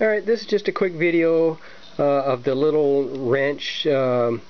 Alright, this is just a quick video uh, of the little wrench um,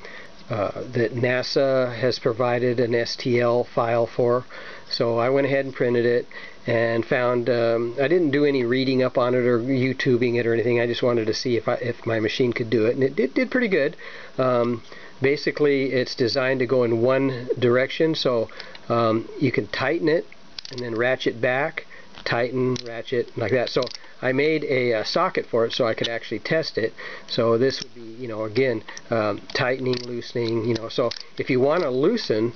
uh, that NASA has provided an STL file for. So I went ahead and printed it and found, um, I didn't do any reading up on it or YouTubing it or anything. I just wanted to see if, I, if my machine could do it. And it, it did pretty good. Um, basically, it's designed to go in one direction. So um, you can tighten it and then ratchet back tighten, ratchet, like that. So I made a, a, socket for it so I could actually test it. So this would be, you know, again, um, tightening, loosening, you know. So if you want to loosen,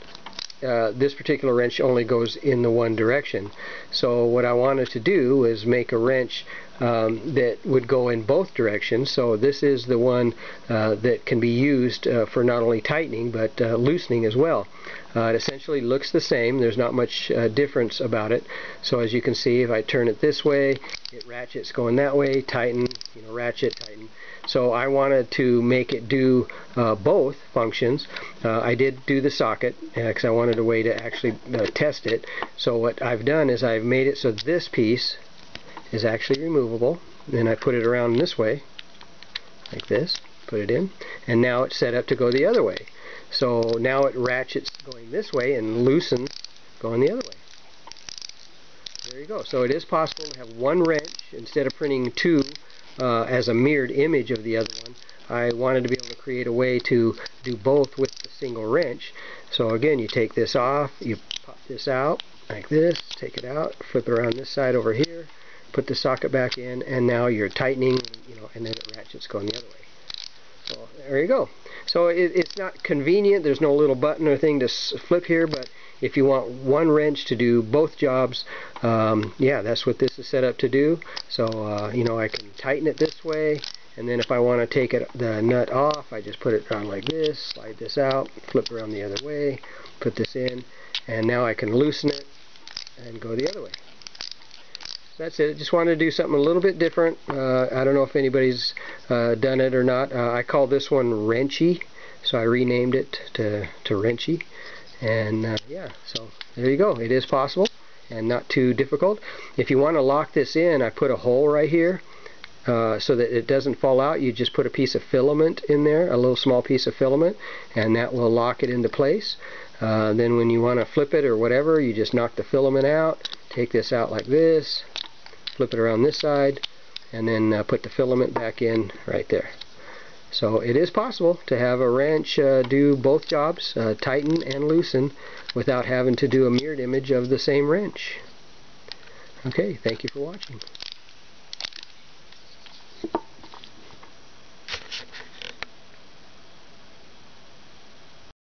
uh, this particular wrench only goes in the one direction. So what I wanted to do is make a wrench um, that would go in both directions. So this is the one uh, that can be used uh, for not only tightening but uh, loosening as well. Uh, it essentially looks the same. There's not much difference about it. So as you can see, if I turn it this way, it ratchets going that way, tighten, you know, ratchet, tighten. So I wanted to make it do uh, both functions. Uh, I did do the socket because uh, I wanted a way to actually uh, test it. So what I've done is I've made it so this piece is actually removable. Then I put it around this way, like this, put it in, and now it's set up to go the other way. So now it ratchets going this way and loosens going the other way. There you go. So it is possible to have one wrench instead of printing two uh, as a mirrored image of the other one. I wanted to be able to create a way to do both with the single wrench. So again, you take this off, you pop this out like this, take it out, flip it around this side over here, put the socket back in, and now you're tightening, you know, and then it ratchets going the other way. So there you go. So it, it's not convenient. There's no little button or thing to flip here, but if you want one wrench to do both jobs, um, yeah, that's what this is set up to do. So, uh, you know, I can tighten it this way, and then if I want to take it the nut off, I just put it on like this, slide this out, flip around the other way, put this in, and now I can loosen it and go the other way that's it. I just wanted to do something a little bit different. Uh, I don't know if anybody's uh, done it or not. Uh, I call this one Wrenchy, so I renamed it to, to Wrenchy. And uh, yeah, so there you go. It is possible and not too difficult. If you want to lock this in, I put a hole right here. Uh, so that it doesn't fall out you just put a piece of filament in there a little small piece of filament and that will lock it into place uh, then when you want to flip it or whatever you just knock the filament out take this out like this flip it around this side and then uh, put the filament back in right there. So it is possible to have a wrench uh, do both jobs, uh, tighten and loosen, without having to do a mirrored image of the same wrench. Okay, thank you for watching.